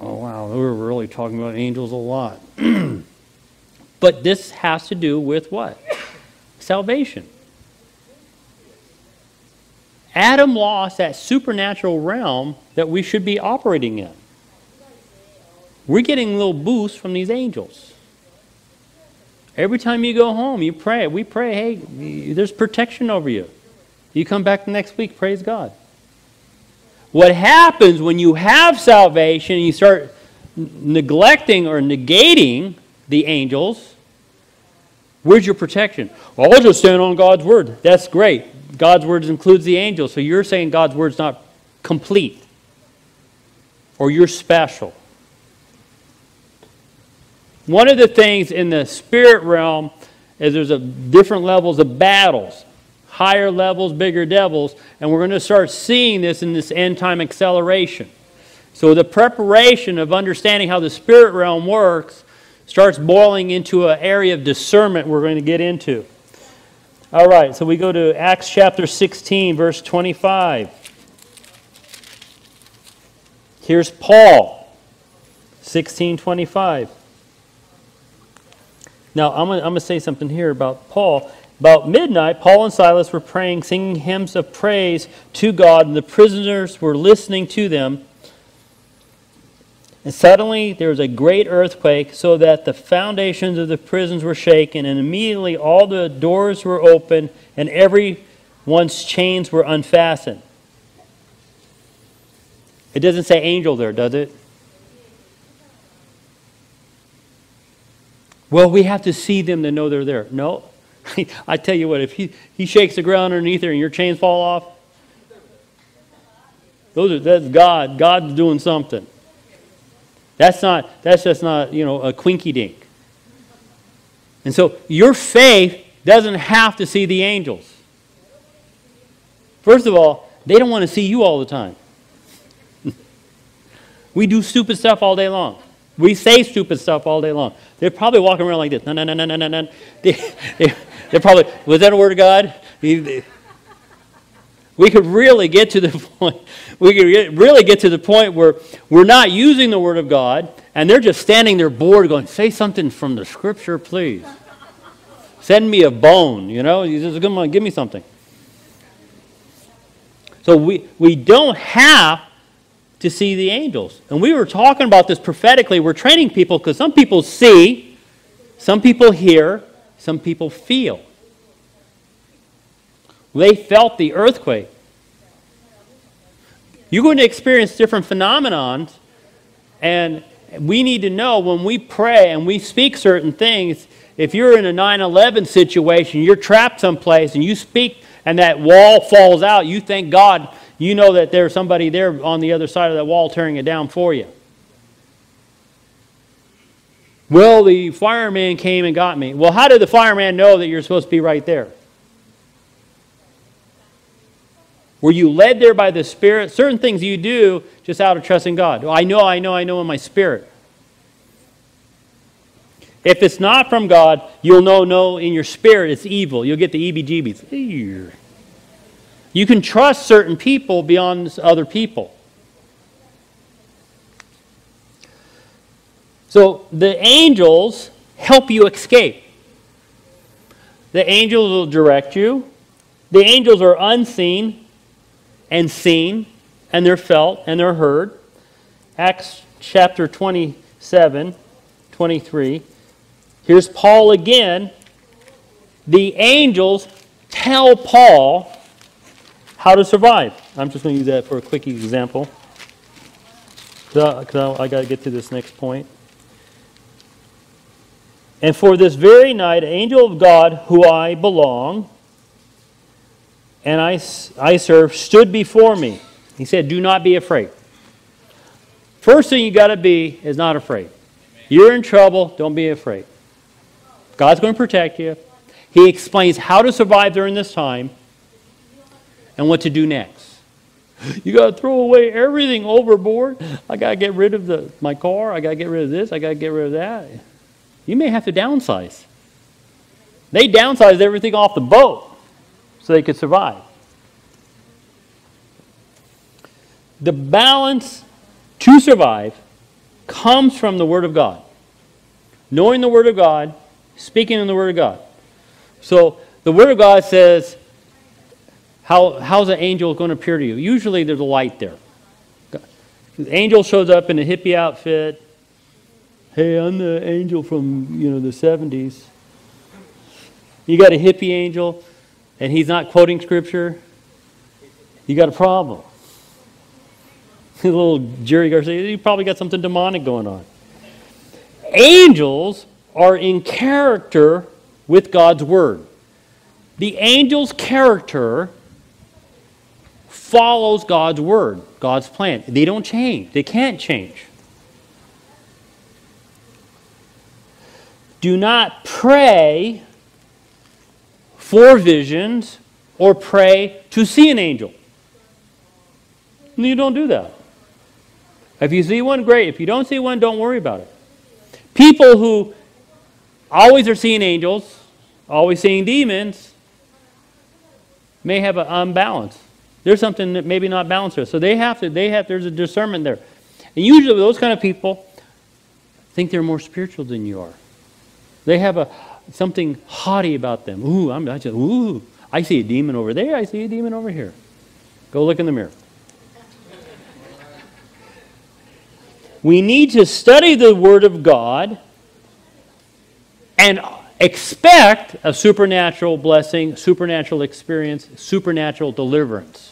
S1: Oh wow, we're really talking about angels a lot. *clears throat* but this has to do with what? Salvation. Adam lost that supernatural realm that we should be operating in. We're getting little boost from these angels. Every time you go home, you pray. We pray, hey, there's protection over you. You come back the next week, praise God. What happens when you have salvation and you start neglecting or negating the angels? Where's your protection? Well, I'll just stand on God's word. That's great. God's word includes the angels. So you're saying God's word's not complete. Or you're special. One of the things in the spirit realm is there's a different levels of battles, higher levels, bigger devils, and we're going to start seeing this in this end time acceleration. So the preparation of understanding how the spirit realm works starts boiling into an area of discernment we're going to get into. All right, so we go to Acts chapter 16, verse 25. Here's Paul, 1625. Now, I'm going to say something here about Paul. About midnight, Paul and Silas were praying, singing hymns of praise to God, and the prisoners were listening to them. And suddenly there was a great earthquake, so that the foundations of the prisons were shaken, and immediately all the doors were open, and everyone's chains were unfastened. It doesn't say angel there, does it? Well, we have to see them to know they're there. No. *laughs* I tell you what, if he, he shakes the ground underneath there and your chains fall off, those are, that's God. God's doing something. That's not, that's just not, you know, a quinky dink. And so your faith doesn't have to see the angels. First of all, they don't want to see you all the time. *laughs* we do stupid stuff all day long. We say stupid stuff all day long. They're probably walking around like this. No, no, no, no, no, no, no. They, they, they're probably, was that a word of God? We could really get to the *laughs* point, we could really get to the point where we're not using the word of God and they're just standing there bored going, say something from the scripture, please. Send me a bone, you know? You just come on, give me something. So we, we don't have to see the angels. And we were talking about this prophetically. We're training people because some people see, some people hear, some people feel. They felt the earthquake. You're going to experience different phenomenons, and we need to know when we pray and we speak certain things. If you're in a 9 11 situation, you're trapped someplace, and you speak, and that wall falls out, you thank God you know that there's somebody there on the other side of that wall tearing it down for you. Well, the fireman came and got me. Well, how did the fireman know that you're supposed to be right there? Were you led there by the Spirit? Certain things you do just out of trusting God. I know, I know, I know in my spirit. If it's not from God, you'll know, no, in your spirit it's evil. You'll get the EBGBs. You can trust certain people beyond other people. So the angels help you escape. The angels will direct you. The angels are unseen and seen, and they're felt and they're heard. Acts chapter 27, 23. Here's Paul again. The angels tell Paul how to survive. I'm just going to use that for a quick example. Because I, got to get to this next point. And for this very night, angel of God, who I belong, and I, I serve, stood before me. He said, Do not be afraid. First thing you got to be is not afraid. You're in trouble, don't be afraid. God's going to protect you. He explains how to survive during this time and what to do next. You got to throw away everything overboard. I got to get rid of the, my car. I got to get rid of this. I got to get rid of that. You may have to downsize. They downsized everything off the boat so they could survive. The balance to survive comes from the Word of God. Knowing the Word of God, speaking in the Word of God. So the Word of God says, how, how's an angel going to appear to you? Usually there's a light there. The angel shows up in a hippie outfit. Hey, I'm the angel from you know the 70s. You got a hippie angel, and he's not quoting scripture. You got a problem. *laughs* little Jerry Garcia, you probably got something demonic going on. Angels are in character with God's word. The angel's character follows God's word, God's plan. They don't change, they can't change. Do not pray for visions or pray to see an angel. You don't do that. If you see one, great. If you don't see one, don't worry about it. People who always are seeing angels, always seeing demons, may have an unbalance. There's something that maybe not balanced there. So they have to, they have, there's a discernment there. And usually those kind of people think they're more spiritual than you are. They have a something haughty about them. Ooh, I'm I just, ooh, I see a demon over there, I see a demon over here. Go look in the mirror. We need to study the Word of God and expect a supernatural blessing, supernatural experience, supernatural deliverance.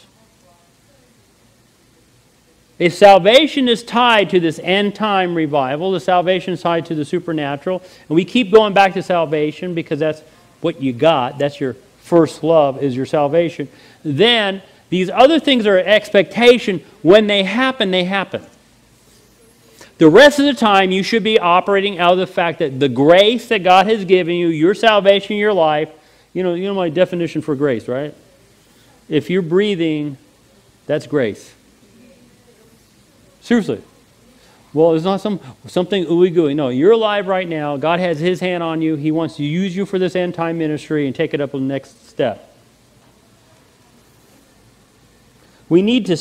S1: If salvation is tied to this end time revival, the salvation is tied to the supernatural, and we keep going back to salvation because that's what you got, that's your first love, is your salvation, then these other things are expectation. When they happen, they happen. The rest of the time, you should be operating out of the fact that the grace that God has given you, your salvation, your life, you know, you know my definition for grace, right? If you're breathing, that's grace. Seriously. Well, it's not some something ooey gooey. No, you're alive right now. God has His hand on you. He wants to use you for this end time ministry and take it up to the next step. We need to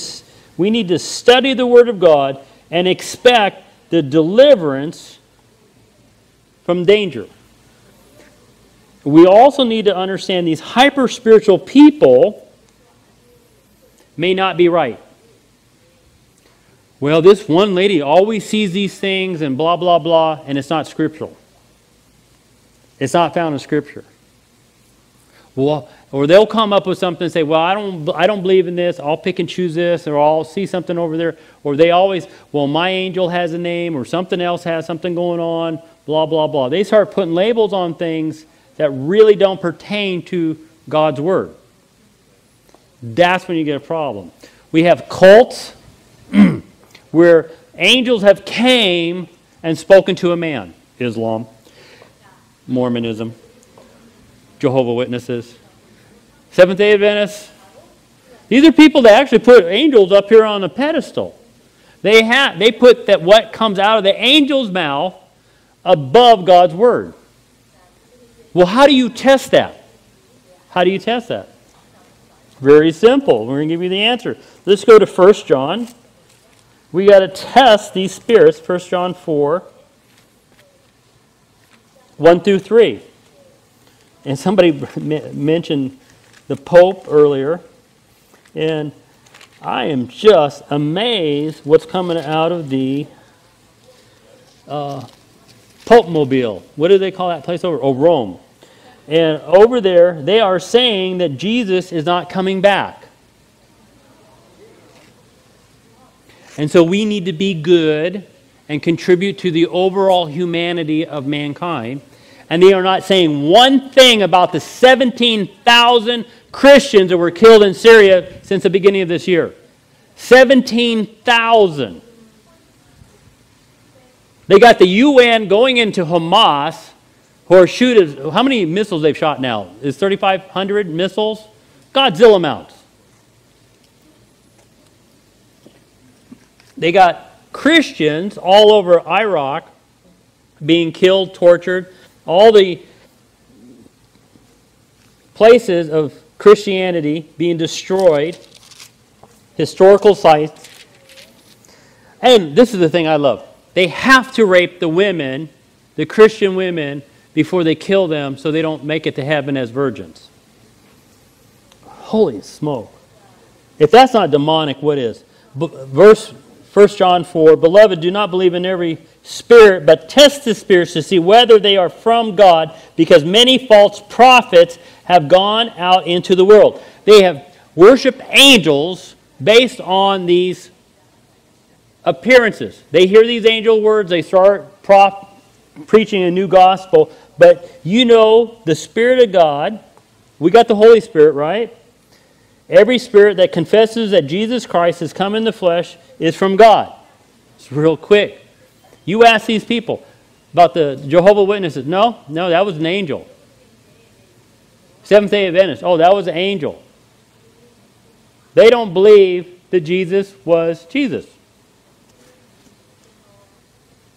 S1: we need to study the Word of God and expect the deliverance from danger. We also need to understand these hyper spiritual people may not be right. Well, this one lady always sees these things and blah, blah, blah, and it's not scriptural. It's not found in Scripture. Well, or they'll come up with something and say, well, I don't, I don't believe in this. I'll pick and choose this, or I'll see something over there. Or they always, well, my angel has a name, or something else has something going on, blah, blah, blah. They start putting labels on things that really don't pertain to God's Word. That's when you get a problem. We have cults where angels have came and spoken to a man. Islam, Mormonism, Jehovah Witnesses, Seventh day Adventists. These are people that actually put angels up here on a pedestal. They, have, they put that what comes out of the angel's mouth above God's word. Well, how do you test that? How do you test that? Very simple. We're going to give you the answer. Let's go to 1 John. We got to test these spirits, 1 John 4. 1 through 3. And somebody *laughs* mentioned the Pope earlier. And I am just amazed what's coming out of the uh, Pope Mobile. What do they call that place over? Oh, Rome. And over there, they are saying that Jesus is not coming back. And so we need to be good and contribute to the overall humanity of mankind. And they are not saying one thing about the 17,000 Christians that were killed in Syria since the beginning of this year. 17,000. They got the UN going into Hamas, who are shooting. How many missiles they've shot now? Is 3,500 missiles? Godzilla amounts. They got Christians all over Iraq being killed, tortured, all the places of Christianity being destroyed, historical sites. And this is the thing I love they have to rape the women, the Christian women, before they kill them so they don't make it to heaven as virgins. Holy smoke. If that's not demonic, what is? Verse 1 John 4 Beloved, do not believe in every spirit, but test the spirits to see whether they are from God, because many false prophets have gone out into the world. They have worshiped angels based on these appearances. They hear these angel words, they start preaching a new gospel, but you know the Spirit of God. We got the Holy Spirit, right? Every spirit that confesses that Jesus Christ has come in the flesh is from God. It's real quick. You ask these people about the Jehovah Witnesses. No, no, that was an angel. Seventh day Adventist. Oh, that was an angel. They don't believe that Jesus was Jesus.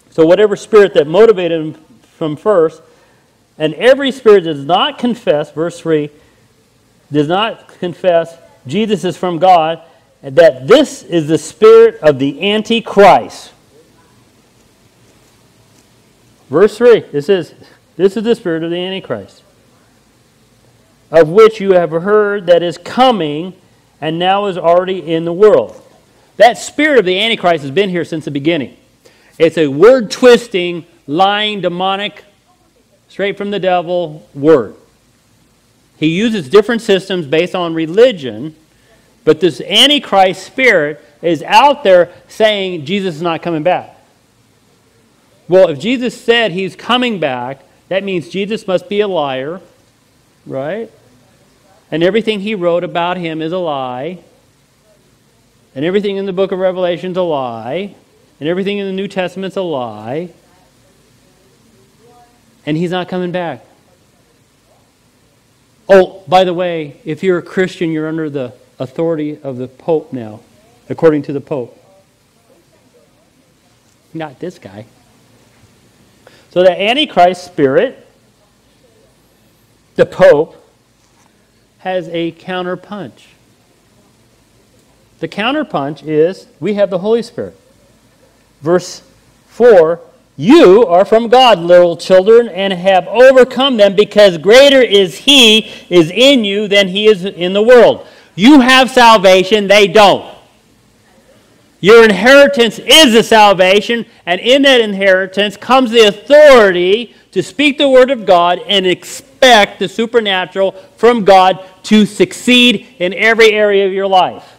S1: So, whatever spirit that motivated him from first, and every spirit that does not confess, verse 3, does not confess Jesus is from God, and that this is the spirit of the Antichrist. Verse 3, this is, this is the spirit of the Antichrist, of which you have heard that is coming and now is already in the world. That spirit of the Antichrist has been here since the beginning. It's a word twisting, lying, demonic, straight from the devil word. He uses different systems based on religion, but this Antichrist spirit is out there saying Jesus is not coming back. Well, if Jesus said he's coming back, that means Jesus must be a liar, right? And everything he wrote about him is a lie. And everything in the book of Revelation is a lie and everything in the New Testament's a lie, and he's not coming back. Oh, by the way, if you're a Christian, you're under the authority of the Pope now, according to the Pope. Not this guy. So the Antichrist spirit, the Pope, has a counterpunch. The counterpunch is we have the Holy Spirit. Verse 4 You are from God, little children, and have overcome them, because greater is He is in you than He is in the world. You have salvation, they don't. Your inheritance is the salvation, and in that inheritance comes the authority to speak the word of God and expect the supernatural from God to succeed in every area of your life.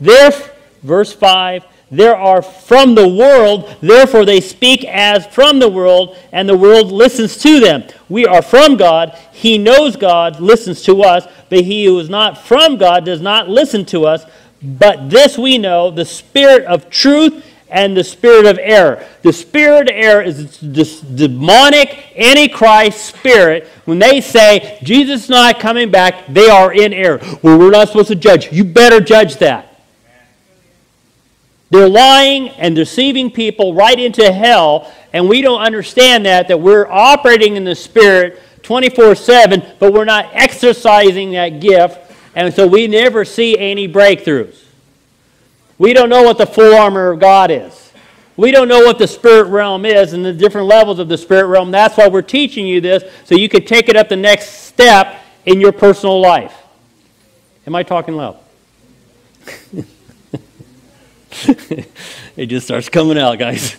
S1: Therefore, verse 5 there are from the world, therefore they speak as from the world, and the world listens to them. We are from God, he knows God, listens to us, but he who is not from God does not listen to us. But this we know the spirit of truth and the spirit of error. The spirit of error is this demonic antichrist spirit. When they say Jesus is not coming back, they are in error. Well, we're not supposed to judge. You better judge that. They're lying and deceiving people right into hell, and we don't understand that, that we're operating in the Spirit 24 7, but we're not exercising that gift, and so we never see any breakthroughs. We don't know what the full armor of God is. We don't know what the spirit realm is and the different levels of the spirit realm. That's why we're teaching you this so you can take it up the next step in your personal life. Am I talking loud? *laughs* *laughs* it just starts coming out, guys.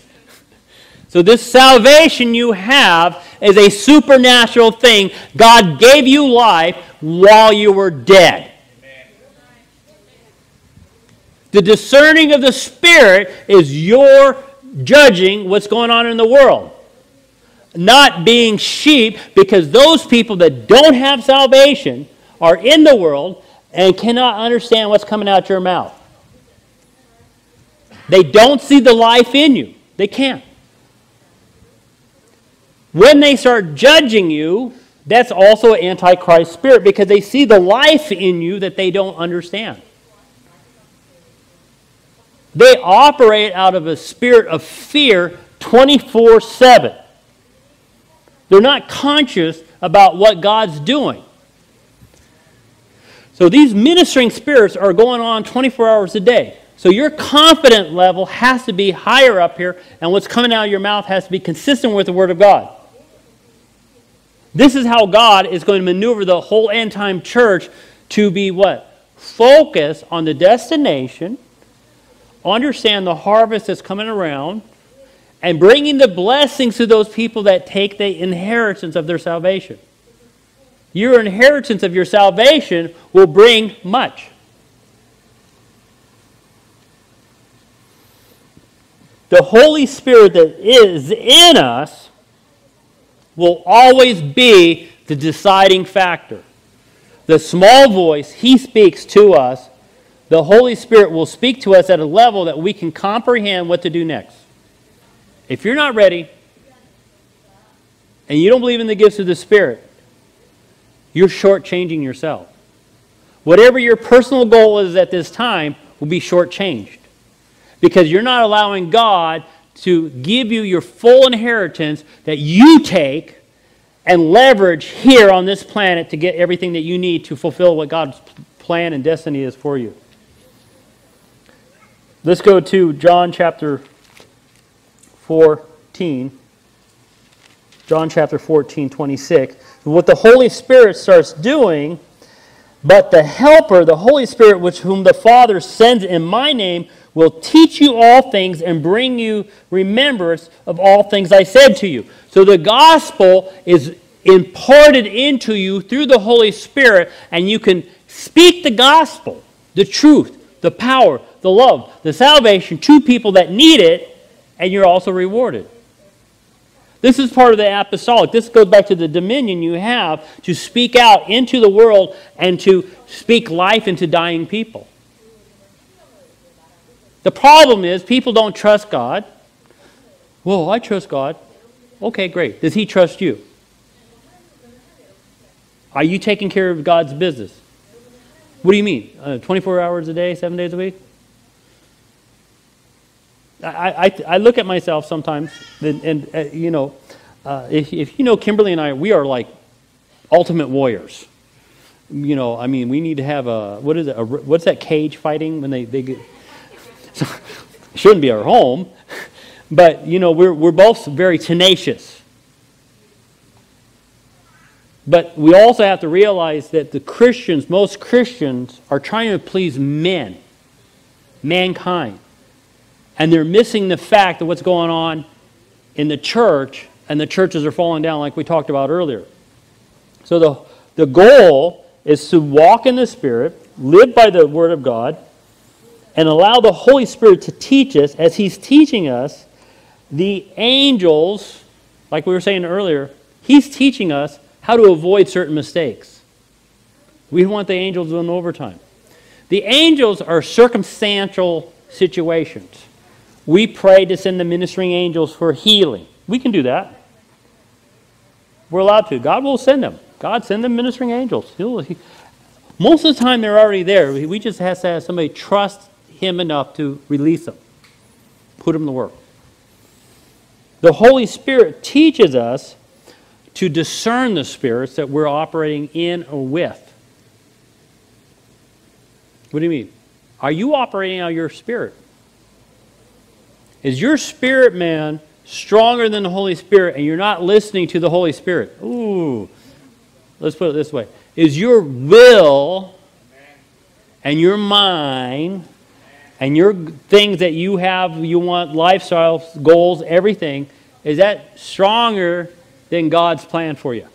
S1: So, this salvation you have is a supernatural thing. God gave you life while you were dead. The discerning of the Spirit is your judging what's going on in the world. Not being sheep, because those people that don't have salvation are in the world and cannot understand what's coming out your mouth. They don't see the life in you. They can't. When they start judging you, that's also an antichrist spirit because they see the life in you that they don't understand. They operate out of a spirit of fear 24 7. They're not conscious about what God's doing. So these ministering spirits are going on 24 hours a day. So your confident level has to be higher up here, and what's coming out of your mouth has to be consistent with the Word of God. This is how God is going to maneuver the whole end time church to be what? Focus on the destination, understand the harvest that's coming around, and bringing the blessings to those people that take the inheritance of their salvation. Your inheritance of your salvation will bring much. The Holy Spirit that is in us will always be the deciding factor. The small voice, He speaks to us. The Holy Spirit will speak to us at a level that we can comprehend what to do next. If you're not ready and you don't believe in the gifts of the Spirit, you're shortchanging yourself. Whatever your personal goal is at this time will be shortchanged because you're not allowing God to give you your full inheritance that you take and leverage here on this planet to get everything that you need to fulfill what God's plan and destiny is for you. Let's go to John chapter 14. John chapter 14, 26. What the Holy Spirit starts doing, but the Helper, the Holy Spirit, which whom the Father sends in my name, will teach you all things and bring you remembrance of all things I said to you. So the gospel is imparted into you through the Holy Spirit, and you can speak the gospel, the truth, the power, the love, the salvation to people that need it, and you're also rewarded. This is part of the apostolic. This goes back to the dominion you have to speak out into the world and to speak life into dying people. The problem is people don't trust God. Well, I trust God. Okay, great. Does He trust you? Are you taking care of God's business? What do you mean? Uh, 24 hours a day, seven days a week? I, I, I look at myself sometimes, and, and uh, you know, uh, if, if you know Kimberly and I, we are like ultimate warriors. You know, I mean, we need to have a, what is it, a, what's that cage fighting when they, they get, so, *laughs* shouldn't be our home, *laughs* but you know, we're, we're both very tenacious. But we also have to realize that the Christians, most Christians, are trying to please men, mankind. And they're missing the fact of what's going on in the church, and the churches are falling down, like we talked about earlier. So the, the goal is to walk in the Spirit, live by the Word of God, and allow the Holy Spirit to teach us as He's teaching us. The angels, like we were saying earlier, He's teaching us how to avoid certain mistakes. We want the angels doing overtime. The angels are circumstantial situations. We pray to send the ministering angels for healing. We can do that. We're allowed to. God will send them. God send them ministering angels. He, most of the time they're already there. We just have to have somebody trust him enough to release them, put them to work. The Holy Spirit teaches us to discern the spirits that we're operating in or with. What do you mean? Are you operating out your spirit? Is your spirit man stronger than the Holy Spirit and you're not listening to the Holy Spirit? Ooh. Let's put it this way. Is your will and your mind and your things that you have, you want, lifestyle, goals, everything, is that stronger than God's plan for you?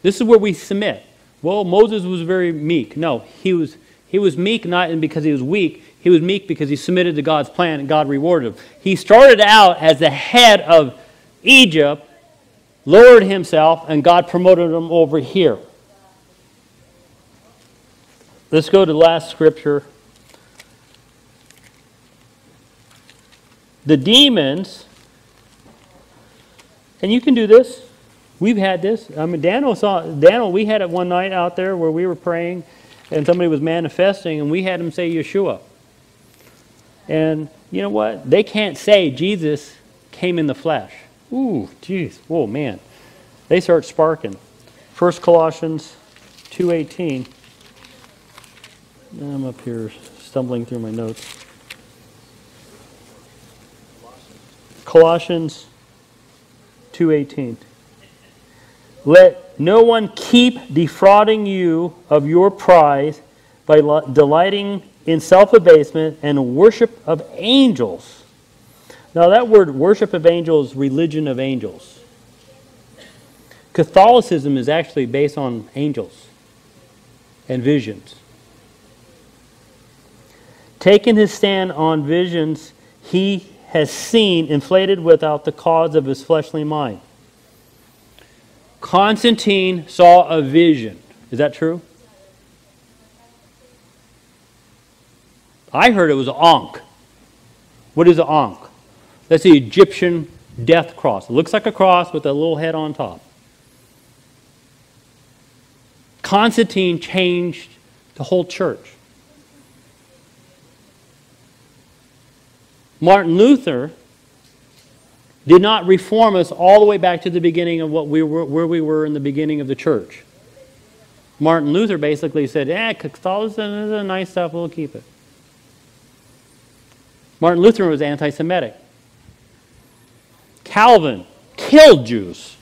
S1: This is where we submit. Well, Moses was very meek. No, he was, he was meek not because he was weak. He was meek because he submitted to God's plan and God rewarded him. He started out as the head of Egypt, lowered himself, and God promoted him over here. Let's go to the last scripture. The demons, and you can do this. We've had this. I mean, Daniel saw Daniel. We had it one night out there where we were praying, and somebody was manifesting, and we had him say Yeshua. And you know what? They can't say Jesus came in the flesh. Ooh, jeez. Oh man, they start sparking. First Colossians two eighteen. I'm up here stumbling through my notes. Colossians 2:18 Let no one keep defrauding you of your prize by delighting in self-abasement and worship of angels. Now that word worship of angels, religion of angels. Catholicism is actually based on angels and visions. Taking his stand on visions he has seen inflated without the cause of his fleshly mind. Constantine saw a vision. Is that true? I heard it was an Ankh. What is an Ankh? That's the Egyptian death cross. It looks like a cross with a little head on top. Constantine changed the whole church. Martin Luther did not reform us all the way back to the beginning of what we were, where we were in the beginning of the church. Martin Luther basically said, "Yeah, Catholicism is a nice stuff, we'll keep it. Martin Luther was anti Semitic. Calvin killed Jews.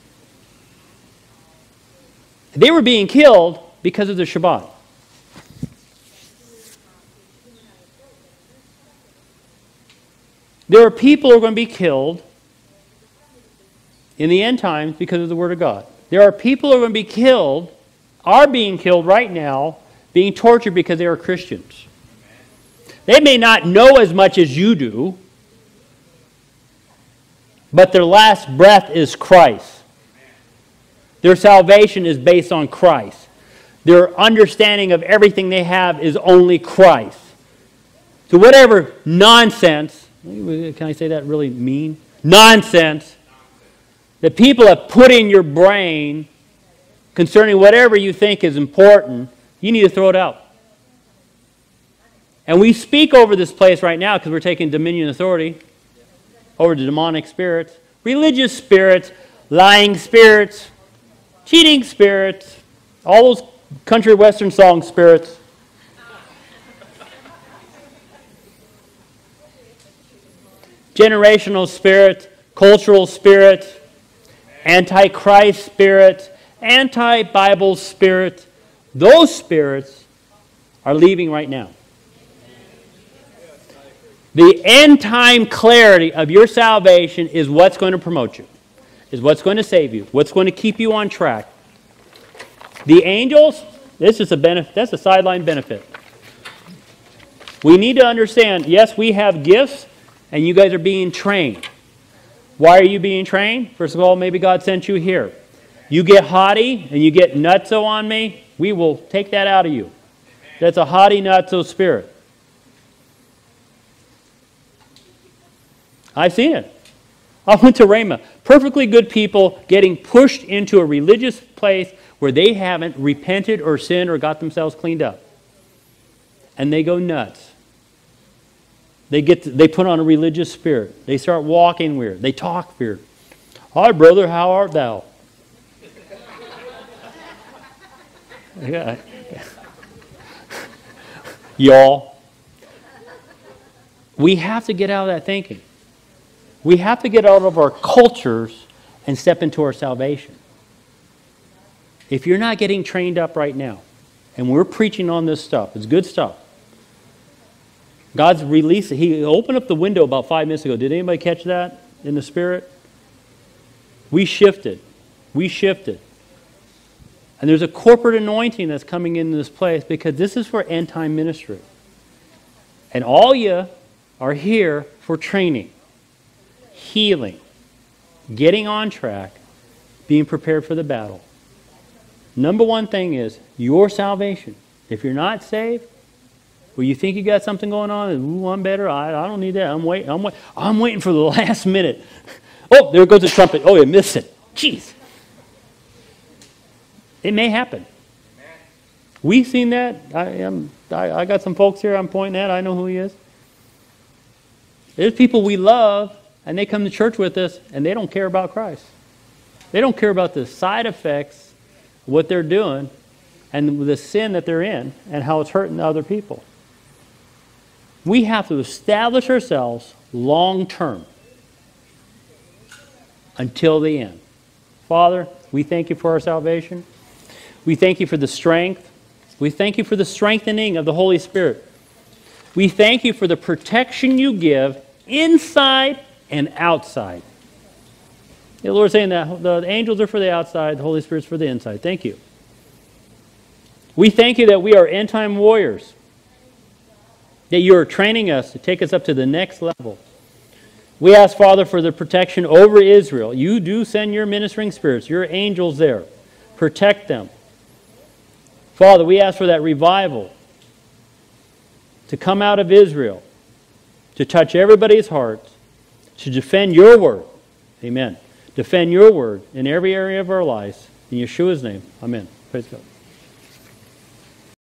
S1: They were being killed because of the Shabbat. There are people who are going to be killed in the end times because of the Word of God. There are people who are going to be killed, are being killed right now, being tortured because they are Christians. They may not know as much as you do, but their last breath is Christ. Their salvation is based on Christ. Their understanding of everything they have is only Christ. So, whatever nonsense can I say that really mean? Nonsense that people have put in your brain concerning whatever you think is important, you need to throw it out. And we speak over this place right now because we're taking dominion authority over the demonic spirits, religious spirits, lying spirits, cheating spirits, all those country western song spirits. Generational spirit, cultural spirit, antichrist spirit, anti Bible spirit, those spirits are leaving right now. The end time clarity of your salvation is what's going to promote you, is what's going to save you, what's going to keep you on track. The angels, this is a benefit, that's a sideline benefit. We need to understand, yes, we have gifts, and you guys are being trained. Why are you being trained? First of all, maybe God sent you here. You get haughty and you get nutso on me, we will take that out of you. That's a haughty nutso spirit. I've seen it. I went to Rhema. Perfectly good people getting pushed into a religious place where they haven't repented or sinned or got themselves cleaned up. And they go nuts. They, get to, they put on a religious spirit. They start walking weird. They talk weird. Hi, brother, how art thou? *laughs* *laughs* Y'all. We have to get out of that thinking. We have to get out of our cultures and step into our salvation. If you're not getting trained up right now, and we're preaching on this stuff, it's good stuff. God's released, He opened up the window about five minutes ago. Did anybody catch that in the Spirit? We shifted. We shifted. And there's a corporate anointing that's coming into this place because this is for end time ministry. And all you are here for training, healing, getting on track, being prepared for the battle. Number one thing is your salvation. If you're not saved, well, you think you got something going on, ooh, I'm better. I, I don't need that. I'm waiting. I'm, wait, I'm waiting for the *laughs* last minute. Oh, there goes the trumpet. Oh, you missed it. Jeez. It may happen. We've seen that. I, am, I, I got some folks here I'm pointing at. I know who he is. There's people we love, and they come to church with us, and they don't care about Christ. They don't care about the side effects, what they're doing, and the sin that they're in, and how it's hurting other people. We have to establish ourselves long term until the end. Father, we thank you for our salvation. We thank you for the strength. We thank you for the strengthening of the Holy Spirit. We thank you for the protection you give inside and outside. The Lord saying that the angels are for the outside, the Holy Spirit's for the inside. Thank you. We thank you that we are end time warriors, that you are training us to take us up to the next level. We ask, Father, for the protection over Israel. You do send your ministering spirits, your angels there. Protect them. Father, we ask for that revival to come out of Israel, to touch everybody's heart, to defend your word. Amen. Defend your word in every area of our lives. In Yeshua's name. Amen. Praise God.